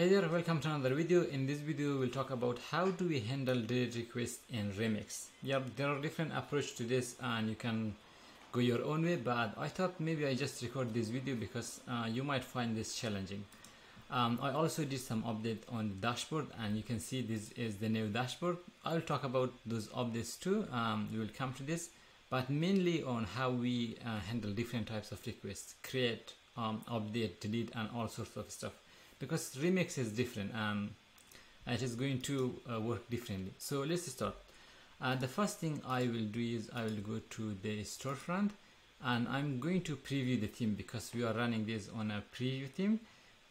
Hey there, welcome to another video. In this video, we'll talk about how do we handle delete requests in Remix. Yeah, there are different approach to this and you can go your own way, but I thought maybe I just record this video because uh, you might find this challenging. Um, I also did some update on the dashboard and you can see this is the new dashboard. I'll talk about those updates too. Um, we will come to this, but mainly on how we uh, handle different types of requests, create, um, update, delete, and all sorts of stuff because remix is different um, and it is going to uh, work differently. So let's start. Uh, the first thing I will do is I will go to the storefront and I'm going to preview the theme because we are running this on a preview theme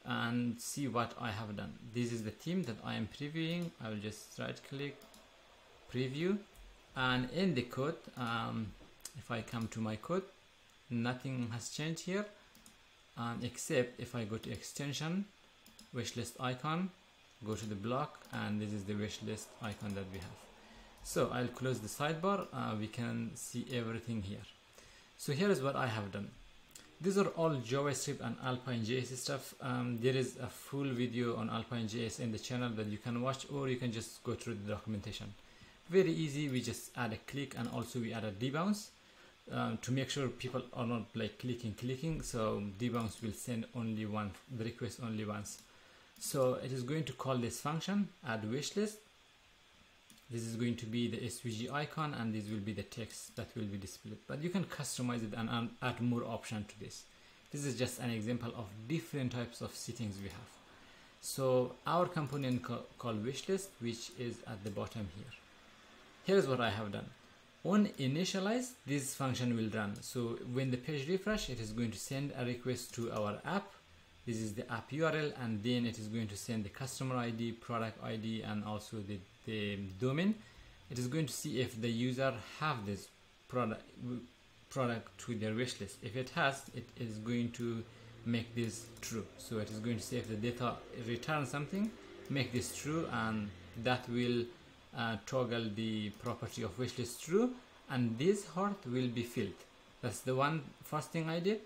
and see what I have done. This is the theme that I am previewing. I will just right click preview and in the code um, if I come to my code nothing has changed here um, except if I go to extension wishlist icon go to the block and this is the wishlist icon that we have. So I'll close the sidebar. Uh, we can see everything here. So here is what I have done. These are all JavaScript and Alpine JS stuff. Um, there is a full video on Alpine JS in the channel that you can watch or you can just go through the documentation. Very easy. We just add a click and also we add a debounce um, to make sure people are not like clicking clicking. So debounce will send only one the request only once so it is going to call this function add wishlist this is going to be the svg icon and this will be the text that will be displayed. But you can customize it and add more option to this. This is just an example of different types of settings we have. So our component ca called wishlist which is at the bottom here. Here's what i have done. On initialize this function will run. So when the page refresh it is going to send a request to our app this is the app url and then it is going to send the customer id product id and also the, the domain. It is going to see if the user have this product product to their wish list. If it has it is going to make this true. So it is going to say if the data returns something make this true and that will uh, toggle the property of wishlist true and this heart will be filled. That's the one first thing I did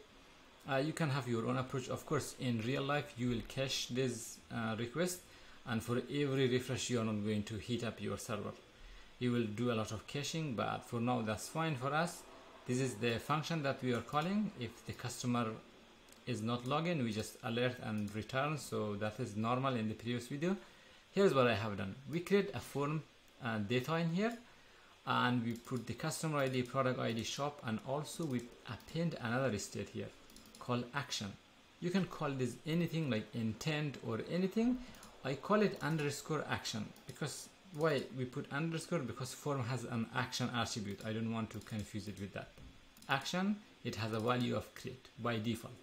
uh, you can have your own approach. Of course in real life you will cache this uh, request and for every refresh you are not going to heat up your server. You will do a lot of caching but for now that's fine for us. This is the function that we are calling. If the customer is not logged in, we just alert and return. So that is normal in the previous video. Here's what I have done. We create a form uh, data in here and we put the customer ID product ID shop and also we append another state here called action. You can call this anything like intent or anything. I call it underscore action because why we put underscore? Because form has an action attribute. I don't want to confuse it with that. Action it has a value of create by default.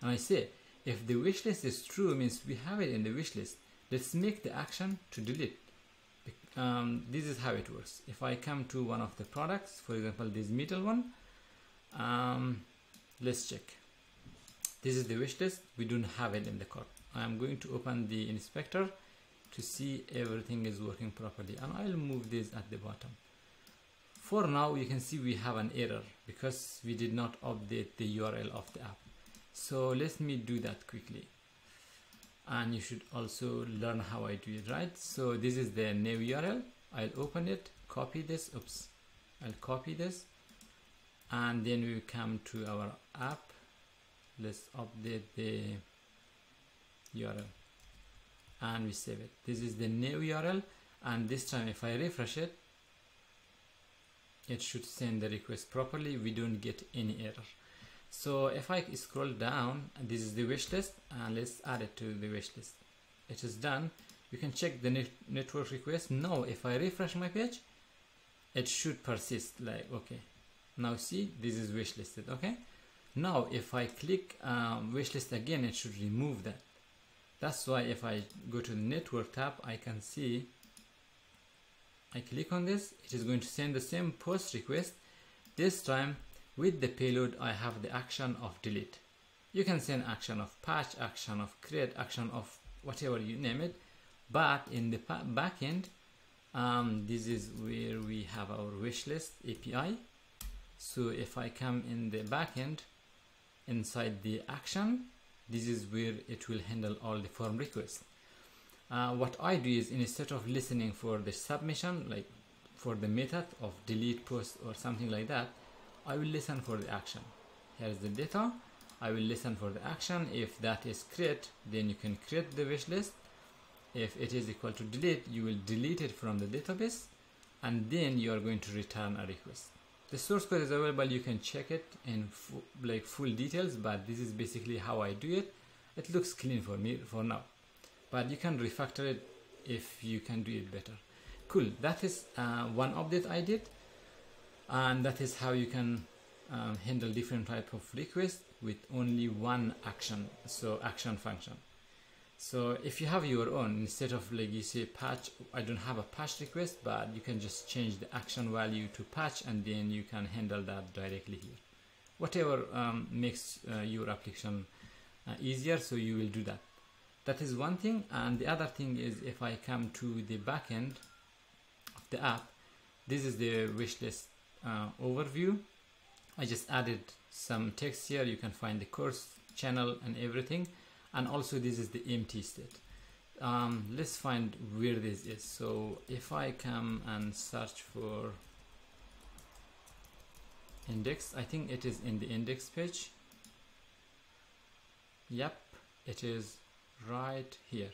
And I say if the wish list is true means we have it in the wish list let's make the action to delete. Um, this is how it works. If I come to one of the products for example this middle one um, let's check this is the wish list. We don't have it in the code I'm going to open the inspector to see everything is working properly and I'll move this at the bottom. For now you can see we have an error because we did not update the URL of the app. So let me do that quickly. And you should also learn how I do it right? So this is the new URL I'll open it copy this. Oops. I'll copy this. And then we come to our app let's update the URL and we save it. This is the new URL and this time if I refresh it it should send the request properly. We don't get any error. So if I scroll down this is the wish list and let's add it to the wish list. It is done. You can check the net network request. Now if I refresh my page it should persist like okay. Now see this is wish listed okay now if I click um, wishlist again it should remove that. That's why if I go to the network tab I can see I click on this it is going to send the same post request this time with the payload I have the action of delete. You can send action of patch action of create action of whatever you name it but in the backend um, this is where we have our wishlist API so if I come in the backend inside the action this is where it will handle all the form requests uh, what I do is instead of listening for the submission, like for the method of delete post or something like that, I will listen for the action. Here's the data. I will listen for the action. If that is create, then you can create the wish list. If it is equal to delete, you will delete it from the database and then you are going to return a request. The source code is available. You can check it in like full details, but this is basically how I do it. It looks clean for me for now but you can refactor it if you can do it better cool that is uh, one update I did and that is how you can um, handle different type of requests with only one action so action function so if you have your own instead of like you say patch I don't have a patch request but you can just change the action value to patch and then you can handle that directly here. Whatever um, makes uh, your application uh, easier so you will do that. That is one thing. And the other thing is if I come to the backend of the app this is the wishlist uh, overview. I just added some text here. You can find the course channel and everything and also this is the empty state. Um, let's find where this is. So if I come and search for index I think it is in the index page. Yep it is right here.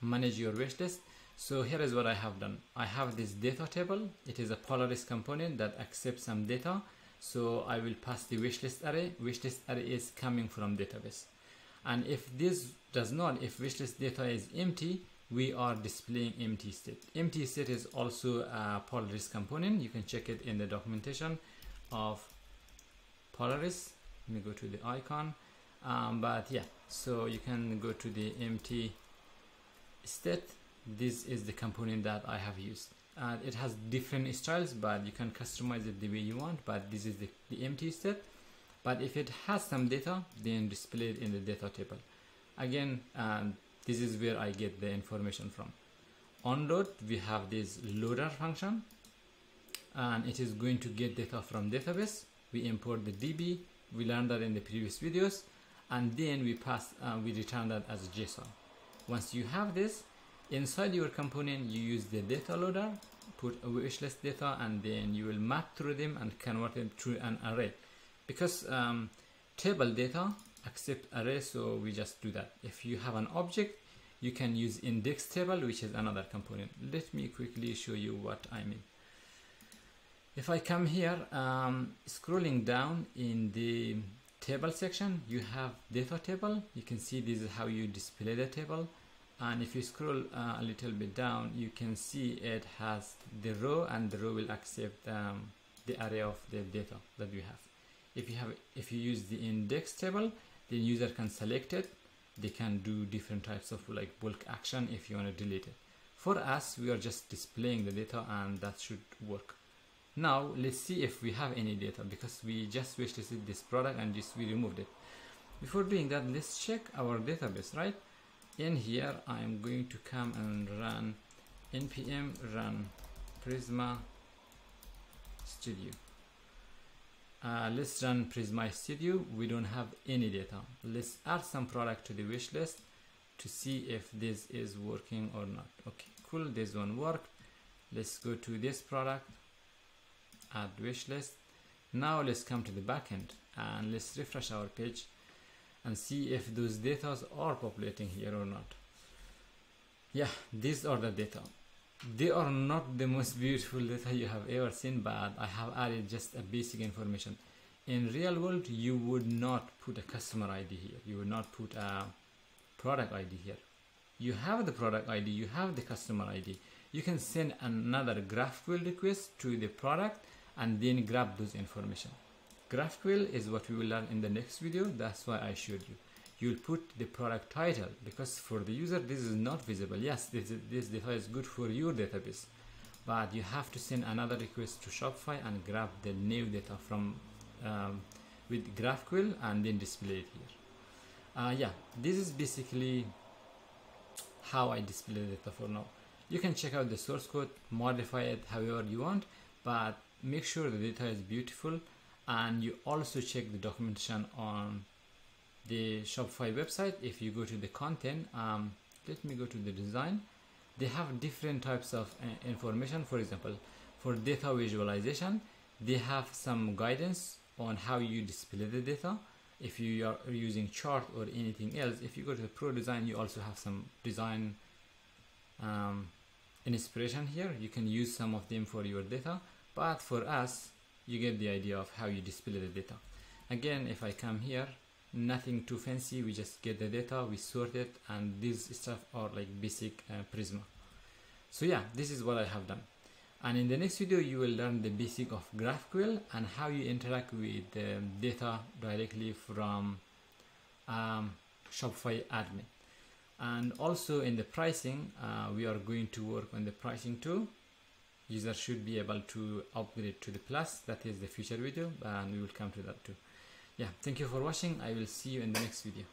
Manage your wish list. So here is what I have done. I have this data table. It is a Polaris component that accepts some data. So I will pass the wishlist array. Wishlist array is coming from database and if this does not if wishlist data is empty we are displaying empty state. Empty state is also a Polaris component. You can check it in the documentation of Polaris. Let me go to the icon. Um, but yeah so you can go to the empty state. This is the component that I have used. And it has different styles but you can customize it the way you want but this is the, the empty state but if it has some data then display it in the data table. Again um, this is where I get the information from. On load we have this loader function and it is going to get data from database. We import the DB we learned that in the previous videos and then we pass uh, we return that as JSON. Once you have this inside your component you use the data loader put a wishlist data and then you will map through them and convert them to an array because um, table data accept array so we just do that. If you have an object you can use index table which is another component. Let me quickly show you what I mean. If I come here um, scrolling down in the table section you have data table. You can see this is how you display the table. And if you scroll uh, a little bit down you can see it has the row and the row will accept um, the array of the data that we have if you have if you use the index table the user can select it. They can do different types of like bulk action if you want to delete it. For us we are just displaying the data and that should work. Now let's see if we have any data because we just wish to see this product and just we removed it. Before doing that let's check our database right? In here I'm going to come and run npm run prisma studio uh, let's run prisma studio. We don't have any data. Let's add some product to the wish list to see if this is working or not. Okay cool. This one worked let's go to this product. Add wish list. Now let's come to the backend and let's refresh our page and see if those data are populating here or not. Yeah these are the data they are not the most beautiful data you have ever seen but I have added just a basic information in real world you would not put a customer ID here you would not put a product ID here you have the product ID you have the customer ID you can send another GraphQL request to the product and then grab those information. GraphQL is what we will learn in the next video. That's why I showed you. You'll put the product title because for the user this is not visible. Yes, this, this data is good for your database, but you have to send another request to Shopify and grab the new data from um, with GraphQL and then display it here. Uh, yeah, this is basically how I display the data for now. You can check out the source code, modify it however you want, but make sure the data is beautiful and you also check the documentation on the Shopify website if you go to the content um, let me go to the design. They have different types of uh, information. For example for data visualization they have some guidance on how you display the data. If you are using chart or anything else if you go to the pro design you also have some design um, inspiration here. You can use some of them for your data. But for us you get the idea of how you display the data. Again if I come here nothing too fancy we just get the data we sort it and these stuff are like basic uh, Prisma. So yeah this is what I have done. And in the next video you will learn the basic of GraphQL and how you interact with the data directly from um, Shopify admin. And also in the pricing uh, we are going to work on the pricing too. User should be able to upgrade to the plus. That is the future video and we will come to that too yeah thank you for watching. I will see you in the next video